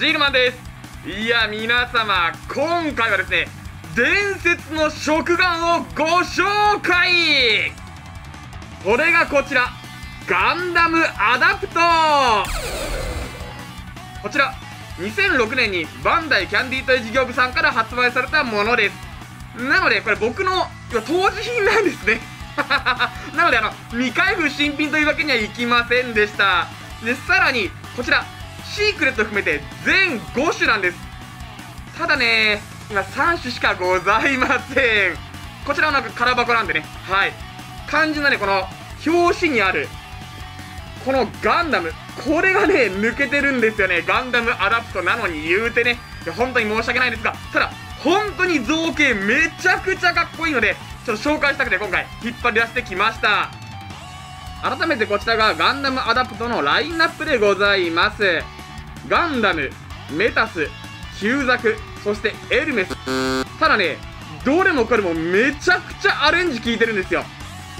ジールマンです。いや皆様今回はですね伝説の食玩をご紹介。それがこちら。ガンダムアダプト。こちら。2006年にバンダイキャンディートイ事業部さんから発売されたものです。なのでこれ僕の当時品なんですね。なのであの未開封新品というわけにはいきませんでした。でさらにこちら。シークレット含めて全5種なんです。ただね今3種しかございません。こちらはなんか空箱なんでね。はい。肝心なねこの表紙にあるこのガンダム。これがね抜けてるんですよね。ガンダムアダプトなのに言うてね。いや本当に申し訳ないですが。ただ本当に造形めちゃくちゃかっこいいのでちょっと紹介したくて今回引っ張り出してきました。改めてこちらがガンダムアダプトのラインナップでございます。ガンダムメタスキューザクそしてエルメス。ただねどれもこれもめちゃくちゃアレンジ効いてるんですよ。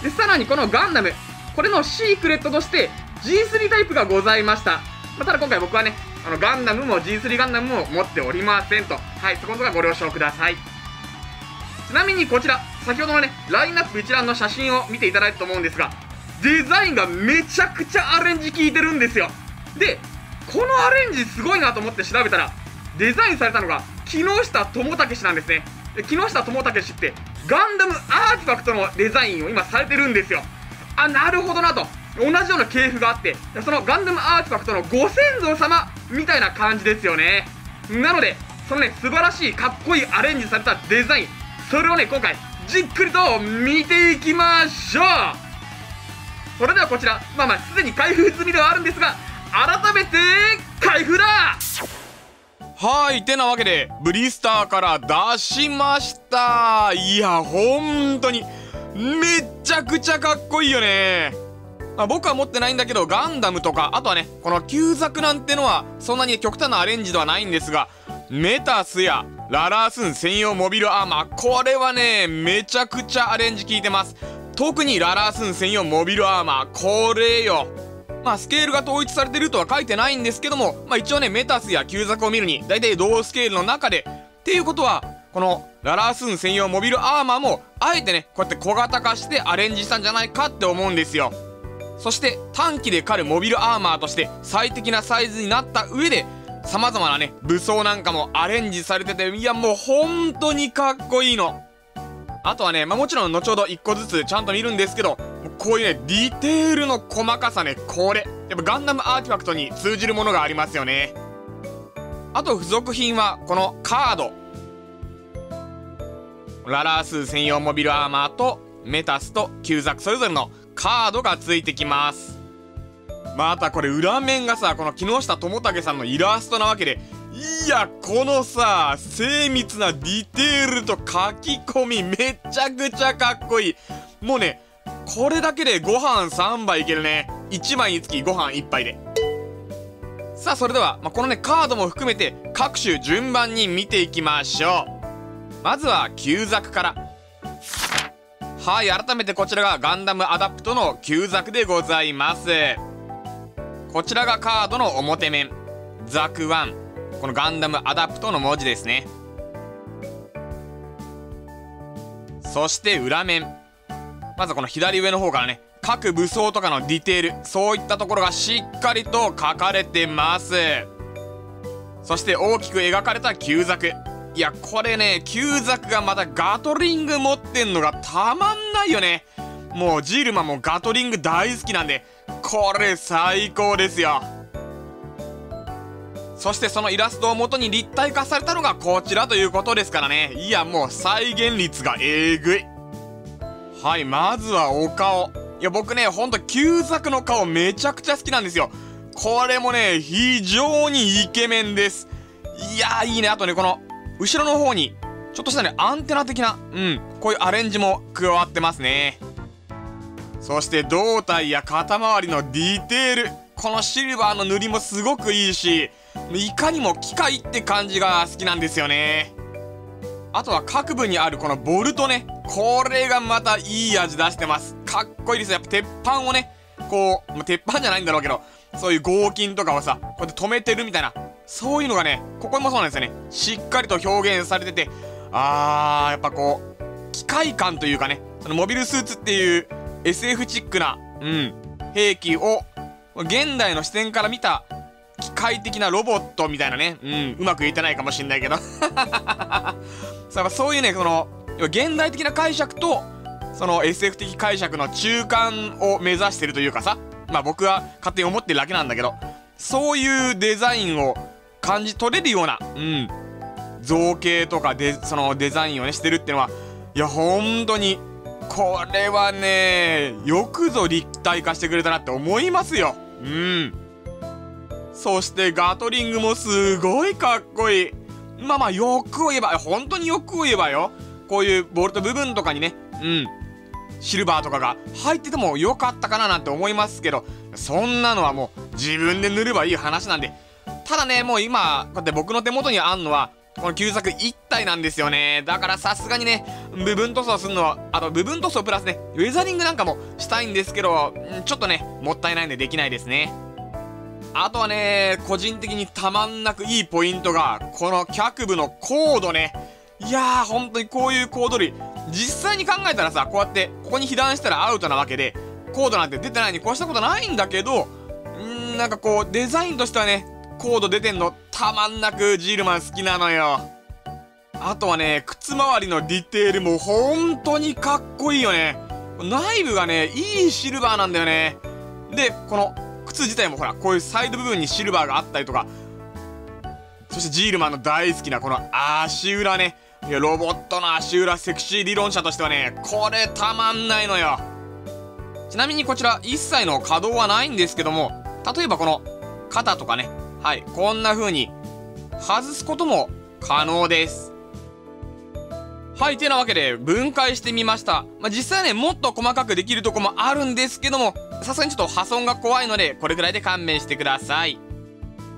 でさらにこのガンダムこれのシークレットとして G3 タイプがございました、まあ、ただ今回僕はねあのガンダムも G3 ガンダムも持っておりませんと。はいそこのところご了承ください。ちなみにこちら先ほどのねラインナップ一覧の写真を見ていただいたと思うんですがデザインがめちゃくちゃアレンジ効いてるんですよ。でこのアレンジすごいなと思って調べたらデザインされたのが木下智武氏なんですね。木下智武氏ってガンダムアーティファクトのデザインを今されてるんですよ。あなるほどなと。同じような系譜があってそのガンダムアーティファクトのご先祖様みたいな感じですよね。なのでそのね素晴らしいかっこいいアレンジされたデザインそれをね今回じっくりと見ていきましょう。それではこちらまあまあすでに開封済みではあるんですが改めて開封だ。はいてなわけでブリスターから出しました。いや本当にめっちゃくちゃかっこいいよね。まあ、僕は持ってないんだけどガンダムとかあとはねこの旧作なんてのはそんなに極端なアレンジではないんですがメタスやララースン専用モビルアーマーこれはねめちゃくちゃアレンジ効いてます。特にララースン専用モビルアーマーこれよ。まあスケールが統一されてるとは書いてないんですけどもまあ一応ねメタスや旧作を見るに大体同スケールの中でっていうことはこのララースーン専用モビルアーマーもあえてねこうやって小型化してアレンジしたんじゃないかって思うんですよ。そして短期で狩るモビルアーマーとして最適なサイズになった上で様々なね武装なんかもアレンジされてていやもう本当にかっこいいの。あとはね、まあ、もちろん後ほど1個ずつちゃんと見るんですけどこういうねディテールの細かさねこれ。やっぱガンダムアーティファクトに通じるものがありますよね。あと付属品はこのカード。ララース専用モビルアーマーとメタスと旧作それぞれのカードがついてきます。またこれ裏面がさこの木下智武さんのイラストなわけでいやこのさ精密なディテールと書き込みめちゃくちゃかっこいい。もうねこれだけでご飯3杯いけるね。1枚につきご飯1杯で。さあそれでは、まあ、このねカードも含めて各種順番に見ていきましょう。まずは旧作から。はい改めてこちらがガンダムアダプトの旧ザクでございます。こちらがカードの表面。ザク1このガンダムアダプトの文字ですね。そして裏面。まずこの左上の方からね各武装とかのディテールそういったところがしっかりと書かれてます。そして大きく描かれた旧ザク。いやこれね旧作がまたガトリング持ってんのがたまんないよね。もうジルマもガトリング大好きなんでこれ最高ですよ。そしてそのイラストを元に立体化されたのがこちらということですからね。いやもう再現率がえぐい。はいまずはお顔。いや僕ねほんと旧作の顔めちゃくちゃ好きなんですよ。これもね非常にイケメンです。いやーいいね。あとねこの後ろの方にちょっとしたねアンテナ的なうんこういうアレンジも加わってますね。そして胴体や肩周りのディテール。このシルバーの塗りもすごくいいしいかにも機械って感じが好きなんですよね。あとは各部にあるこのボルトね。これがまたいい味出してます。かっこいいですやっぱ鉄板をねこう、ま鉄板じゃないんだろうけどそういう合金とかをさこうやって止めてるみたいなそういうのがねここもそうなんですよね。しっかりと表現されててあーやっぱこう機械感というかねそのモビルスーツっていう SF チックな、うん、兵器を現代の視点から見た機械的なロボットみたいなね、うん、うまく言えてないかもしんないけど。そういうねその要は現代的な解釈とその SF 的解釈の中間を目指してるというかさまあ僕は勝手に思ってるだけなんだけどそういうデザインを感じ取れるような、うん、造形とかでそのデザインをねしてるっていうのはいや本当にこれはねよくぞ立体化してくれたなって思いますよ。うん。そしてガトリングもすごいかっこいい。まあまあよく言えば本当によく言えばよ。こういうボルト部分とかにねうんシルバーとかが入っててもよかったかななんて思いますけどそんなのはもう自分で塗ればいい話なんで。ただねもう今こうやって僕の手元にあんのはこの旧作1体なんですよね。だからさすがにね部分塗装するのはあと部分塗装プラスねウェザリングなんかもしたいんですけどちょっとねもったいないんでできないですね。あとはね個人的にたまんなくいいポイントがこの脚部のコードね。いやー本当にこういうコード類。実際に考えたらさこうやってここに被弾したらアウトなわけでコードなんて出てないに越したことないんだけどんなんかこうデザインとしてはねコード出てんのたまんなくジールマン好きなのよ。あとはね靴周りのディテールも本当にかっこいいよね。内部がねいいシルバーなんだよね。でこの靴自体もほらこういうサイド部分にシルバーがあったりとか。そしてジールマンの大好きなこの足裏ね。いやロボットの足裏セクシー理論者としてはねこれたまんないのよ。ちなみにこちら一切の稼働はないんですけども例えばこの肩とかね。はいこんな風に外すことも可能です。はいてなわけで分解してみました、まあ、実際ねもっと細かくできるとこもあるんですけどもさすがにちょっと破損が怖いのでこれぐらいで勘弁してください。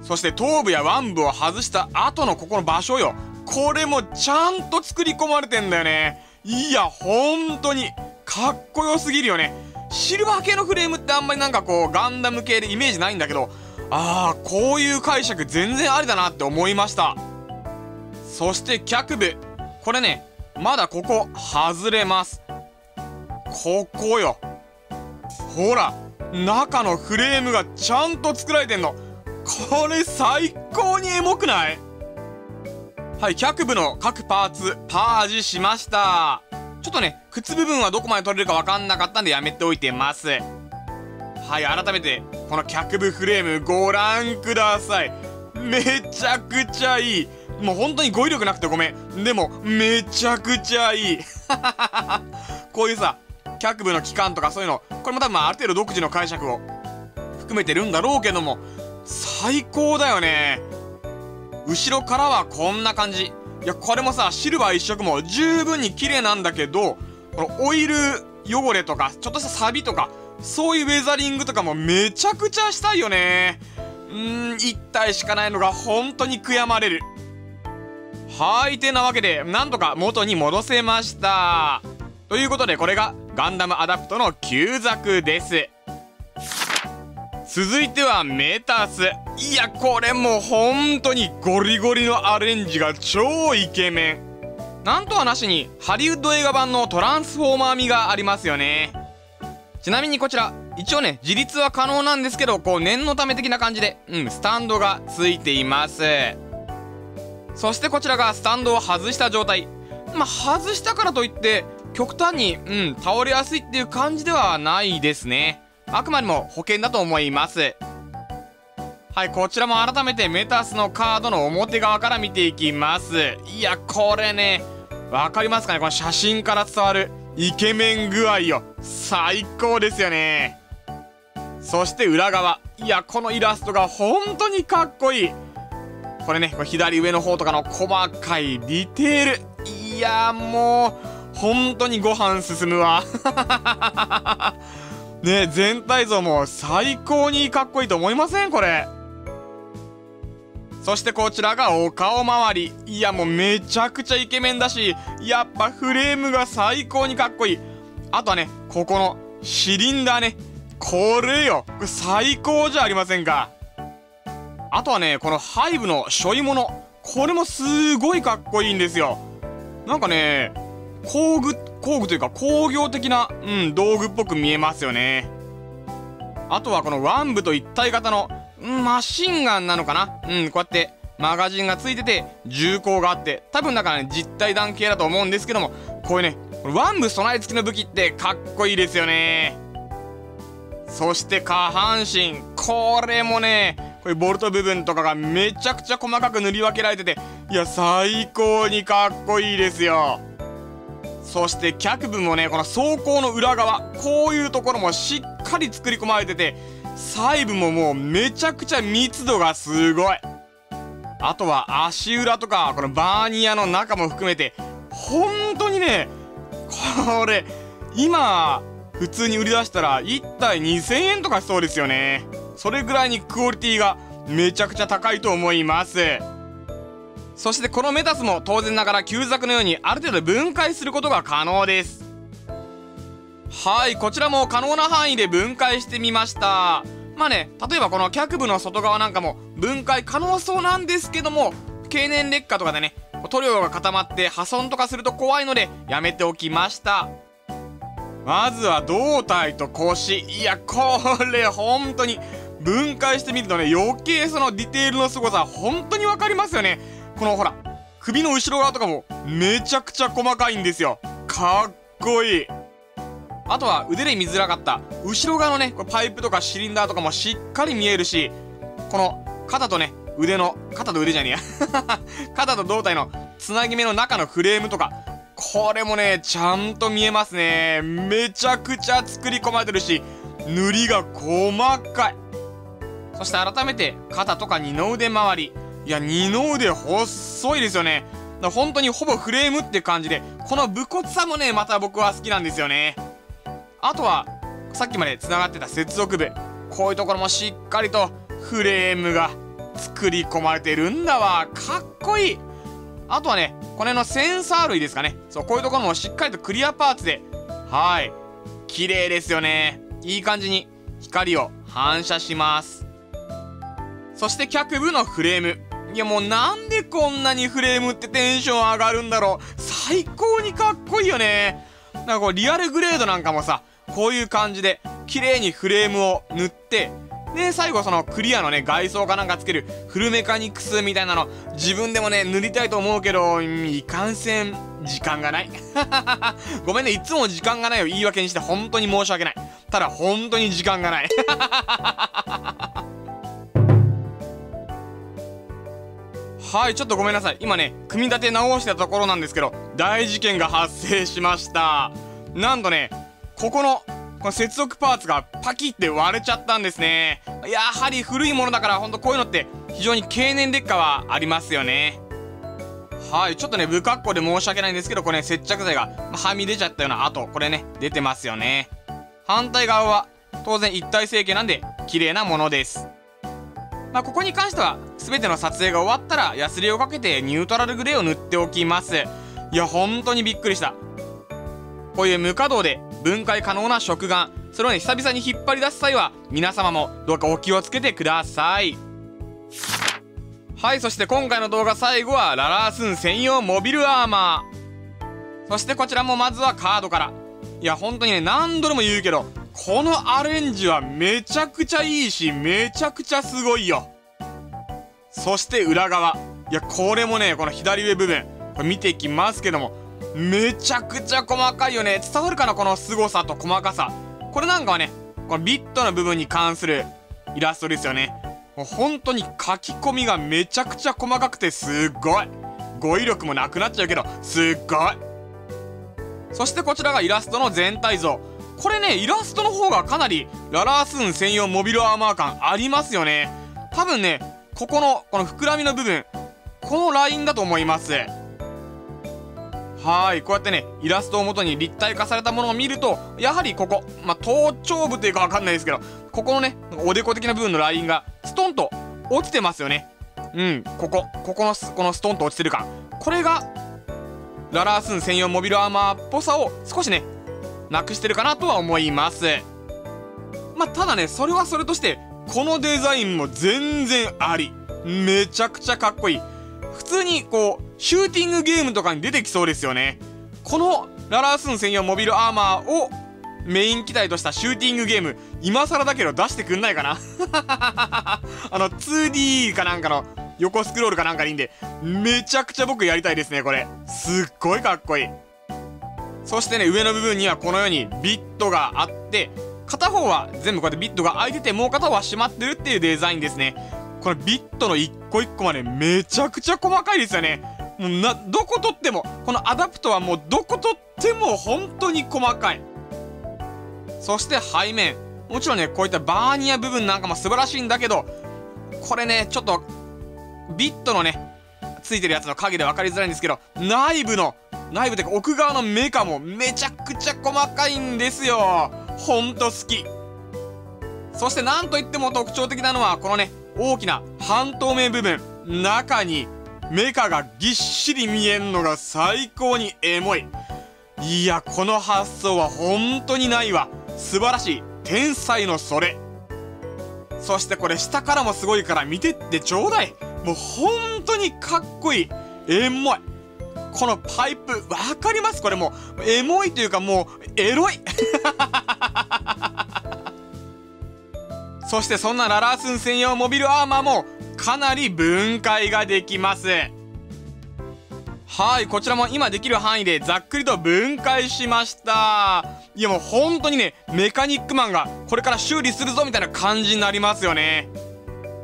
そして頭部や腕部を外した後のここの場所よ。これもちゃんと作り込まれてんだよね。いや本当に。かっこよすぎるよね。シルバー系のフレームってあんまりなんかこうガンダム系でイメージないんだけどああこういう解釈全然ありだなって思いました。そして脚部。これねまだここ外れます。ここよ。ほら中のフレームがちゃんと作られてんの。これ最高にエモくない？はい脚部の各パーツパージしました。ちょっとね靴部分はどこまで取れるか分かんなかったんでやめておいてます。はい改めてこの脚部フレームご覧ください。めちゃくちゃいい。もう本当に語彙力なくてごめん。でもめちゃくちゃいい。こういうさ脚部の期間とかそういうのこれも多分ある程度独自の解釈を含めてるんだろうけども最高だよね。後ろからはこんな感じ。いやこれもさシルバー一色も十分に綺麗なんだけどこのオイル汚れとかちょっとしたサビとかそういうウェザリングとかもめちゃくちゃしたいよね。うーん1体しかないのが本当に悔やまれる。はいてなわけでなんとか元に戻せました。ということでこれがガンダムアダプトの旧作です。続いてはメタス。いやこれもう本当にゴリゴリのアレンジが超イケメン。なんとはなしにハリウッド映画版のトランスフォーマー味がありますよね。ちなみにこちら一応ね自立は可能なんですけどこう念のため的な感じでうんスタンドがついています。そしてこちらがスタンドを外した状態。まあ外したからといって極端にうん倒れやすいっていう感じではないですね。あくまでも保険だと思います。はいこちらも改めてメタスのカードの表側から見ていきます。いやこれね分かりますかね？この写真から伝わるイケメン具合よ。最高ですよね。そして裏側。いやこのイラストが本当にかっこいい。これねこれ左上の方とかの細かいディテール。いやもう本当にご飯進むわ。ね全体像も最高にかっこいいと思いません？これ。そしてこちらがお顔周り。いやもうめちゃくちゃイケメンだしやっぱフレームが最高にかっこいい。あとはねここのシリンダーね。これよ。これ最高じゃありませんか。あとはねこのハイブの背負い物これもすごいかっこいいんですよ。なんかね工具工具というか工業的な、うん、道具っぽく見えますよね。あとはこのワン部と一体型の、マシンガンなのかな？うんこうやってマガジンがついてて銃口があって多分だからね実体弾系だと思うんですけどもこういうねワン部備え付きの武器ってかっこいいですよね。そして下半身。これもねこういうボルト部分とかがめちゃくちゃ細かく塗り分けられてていや最高にかっこいいですよ。そして脚部もねこの装甲の裏側こういうところもしっかり作り込まれてて細部ももうめちゃくちゃ密度がすごい。あとは足裏とかこのバーニアの中も含めて本当にねこれ今普通に売り出したら1体2000円とかしそうですよね。それぐらいにクオリティがめちゃくちゃ高いと思います。そしてこのメタスも当然ながら旧作のようにある程度分解することが可能です。はいこちらも可能な範囲で分解してみました。まあね例えばこの脚部の外側なんかも分解可能そうなんですけども経年劣化とかでね塗料が固まって破損とかすると怖いのでやめておきました。まずは胴体と腰。いやこれ本当に分解してみるとね余計そのディテールの凄さ本当に分かりますよね。このほら首の後ろ側とかもめちゃくちゃ細かいんですよ。かっこいい。あとは腕で見づらかった。後ろ側のねこれパイプとかシリンダーとかもしっかり見えるしこの肩とね腕の肩と腕じゃねえや。肩と胴体のつなぎ目の中のフレームとかこれもねちゃんと見えますね。めちゃくちゃ作り込まれてるし塗りが細かい。そして改めて肩とか二の腕周り。いや二の腕細いですよね。本当にほぼフレームって感じでこの武骨さもねまた僕は好きなんですよね。あとはさっきまでつながってた接続部こういうところもしっかりとフレームが作り込まれてるんだわ。かっこいい。あとはねこれのセンサー類ですかね。そうこういうところもしっかりとクリアパーツで。はい。綺麗ですよね。いい感じに光を反射します。そして脚部のフレーム。いやもうなんでこんなにフレームってテンション上がるんだろう。最高にかっこいいよね。なんかこうリアルグレードなんかもさこういう感じで綺麗にフレームを塗ってで最後そのクリアのね外装かなんかつけるフルメカニクスみたいなの自分でもね塗りたいと思うけどいかんせん時間がない。ごめんねいつも時間がないを言い訳にして本当に申し訳ない。ただ本当に時間がない。はいちょっとごめんなさい。今ね組み立て直したところなんですけど大事件が発生しました。なんとねここのこの接続パーツがパキって割れちゃったんですね。やはり古いものだからほんとこういうのって非常に経年劣化はありますよね。はいちょっとね不格好で申し訳ないんですけどこれ、ね、接着剤がはみ出ちゃったような跡これね出てますよね。反対側は当然一体成形なんで綺麗なものです。まあ、ここに関しては全ての撮影が終わったらヤスリをかけてニュートラルグレーを塗っておきます。いや本当にびっくりした。こういう無稼働で分解可能な食玩。それをね久々に引っ張り出す際は皆様もどうかお気をつけてください。はいそして今回の動画最後はララースン専用モビルアーマー。そしてこちらもまずはカードから。いや本当にね何度でも言うけどこのアレンジはめちゃくちゃいいしめちゃくちゃすごいよ。そして裏側。いやこれもねこの左上部分。これ見ていきますけども。めちゃくちゃ細かいよね。伝わるかな？この凄さと細かさ。これなんかはねこのビットの部分に関するイラストですよね。もう本当に書き込みがめちゃくちゃ細かくてすっごい。語彙力もなくなっちゃうけどすっごい。そしてこちらがイラストの全体像。これねイラストの方がかなりララースーン専用モビルアーマー感ありますよね。多分ねここのこの膨らみの部分このラインだと思います。はいこうやってねイラストをもとに立体化されたものを見るとやはりここまあ頭頂部というか分かんないですけどここのねおでこ的な部分のラインがストンと落ちてますよね。うんここここのこのストンと落ちてる感。これがララースーン専用モビルアーマーっぽさを少しねなくしてるかなとは思います。まあただねそれはそれとしてこのデザインも全然あり。めちゃくちゃかっこいい。普通にこうシューティングゲームとかに出てきそうですよね。このララースン専用モビルアーマーをメイン機体としたシューティングゲーム今更だけど出してくんないかな。あの 2D かなんかの横スクロールかなんかでいいんでめちゃくちゃ僕やりたいですねこれ。すっごいかっこいい。そしてね上の部分にはこのようにビットがあって片方は全部こうやってビットが開いててもう片方は閉まってるっていうデザインですね。このビットの一個一個までめちゃくちゃ細かいですよね。もうなどこ取ってもこのアダプトはもうどこ取っても本当に細かい。そして背面。もちろんねこういったバーニア部分なんかも素晴らしいんだけどこれねちょっとビットのねついてるやつの影で分かりづらいんですけど内部の内部というか奥側のメカもめちゃくちゃ細かいんですよ。ほんと好き。そしてなんといっても特徴的なのはこのね大きな半透明部分。中にメカがぎっしり見えんのが最高にエモい。いやこの発想は本当にないわ。素晴らしい。天才のそれ。そしてこれ下からもすごいから見てってちょうだい。もう本当にかっこいい。エモい。このパイプわかります？これもうエモいというかもうエロい。そしてそんなララースン専用モビルアーマーもかなり分解ができます。はいこちらも今できる範囲でざっくりと分解しました。いやもう本当にねメカニックマンがこれから修理するぞみたいな感じになりますよね。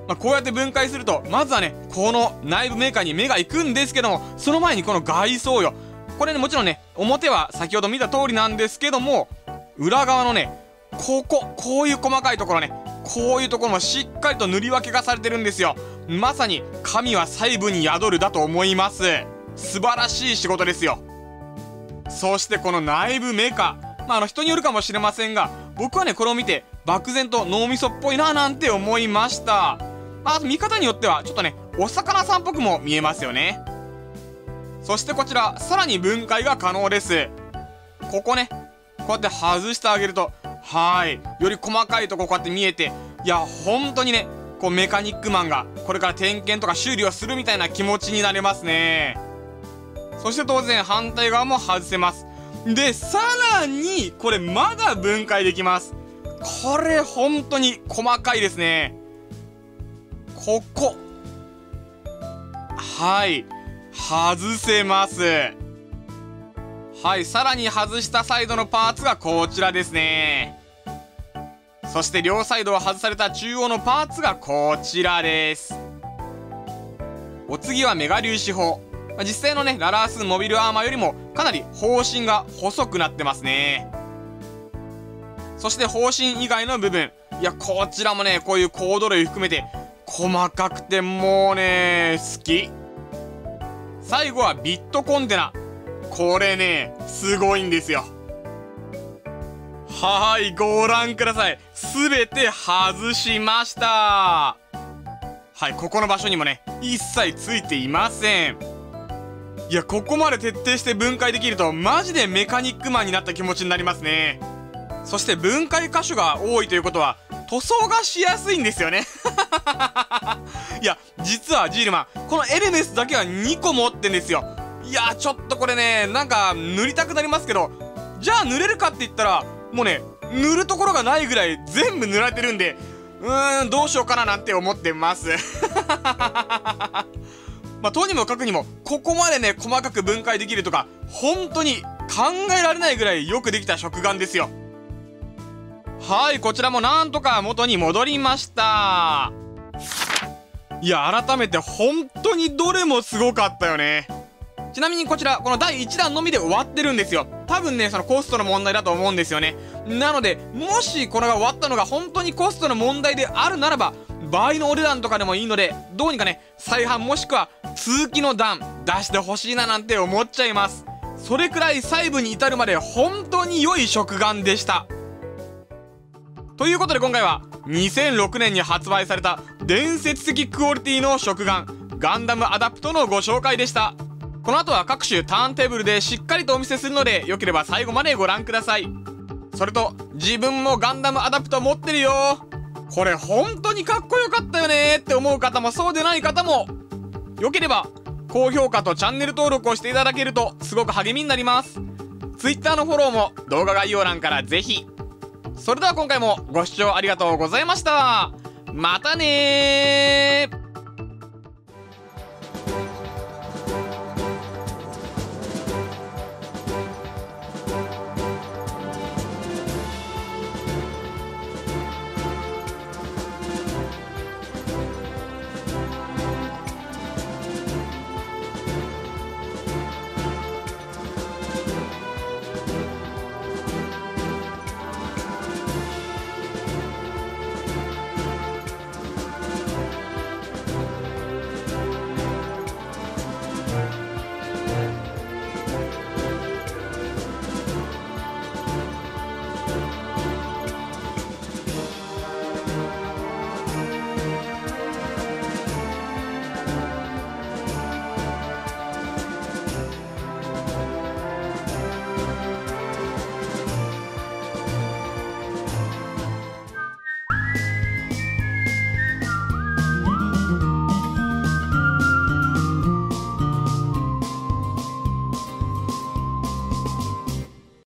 まあ、こうやって分解するとまずはねこの内部メーカーに目が行くんですけどもその前にこの外装よ。これねもちろんね表は先ほど見た通りなんですけども裏側のねこここういう細かいところねこういうところもしっかりと塗り分けがされてるんですよ。まさに神は細部に宿るだと思います。素晴らしい仕事ですよ。そしてこの内部メカ。まあ、あの人によるかもしれませんが僕はねこれを見て漠然と脳みそっぽいななんて思いました。ま、あと見方によってはちょっとねお魚さんっぽくも見えますよね。そしてこちらさらに分解が可能です。ここねこうやって外してあげるとはい。より細かいとここうやって見えていや本当にねこうメカニックマンがこれから点検とか修理をするみたいな気持ちになれますね。そして当然反対側も外せます。でさらにこれまだ分解できます。これ本当に細かいですね。ここ。はい。外せます。はいさらに外したサイドのパーツがこちらですね。そして両サイドを外された中央のパーツがこちらです。お次はメガ粒子砲。実際のねララースモビルアーマーよりもかなり方針が細くなってますね。そして方針以外の部分。いやこちらもねこういうコード類含めて細かくてもうね好き。最後はビットコンテナ。これねすごいんですよ。はいご覧ください。全て外しました。はいここの場所にもね一切ついていません。いやここまで徹底して分解できるとマジでメカニックマンになった気持ちになりますね。そして分解箇所が多いということは塗装がしやすいんですよね。いや実はジールマンこのエルメスだけは2個持ってんですよ。いやちょっとこれねなんか塗りたくなりますけどじゃあ塗れるかって言ったらもうね塗るところがないぐらい全部塗られてるんでうーんどうしようかななんて思ってます。まあとにもかくにもここまでね細かく分解できるとか本当に考えられないぐらいよくできた食玩ですよ。はいこちらもなんとか元に戻りました。いや改めて本当にどれもすごかったよね。ちなみにこちらこの第1弾のみで終わってるんですよ。多分ねそのコストの問題だと思うんですよね。なのでもしこれが終わったのが本当にコストの問題であるならば倍のお値段とかでもいいのでどうにかね再販もしくは通気の段出してほしいななんて思っちゃいます。それくらい細部に至るまで本当に良い食玩でした。ということで今回は2006年に発売された伝説的クオリティの食玩ガンダムアダプトのご紹介でした。この後は各種ターンテーブルでしっかりとお見せするのでよければ最後までご覧ください。それと自分もガンダムアダプト持ってるよ。これ本当にかっこよかったよねって思う方もそうでない方も。よければ高評価とチャンネル登録をしていただけるとすごく励みになります。Twitter のフォローも動画概要欄からぜひ。それでは今回もご視聴ありがとうございました。またね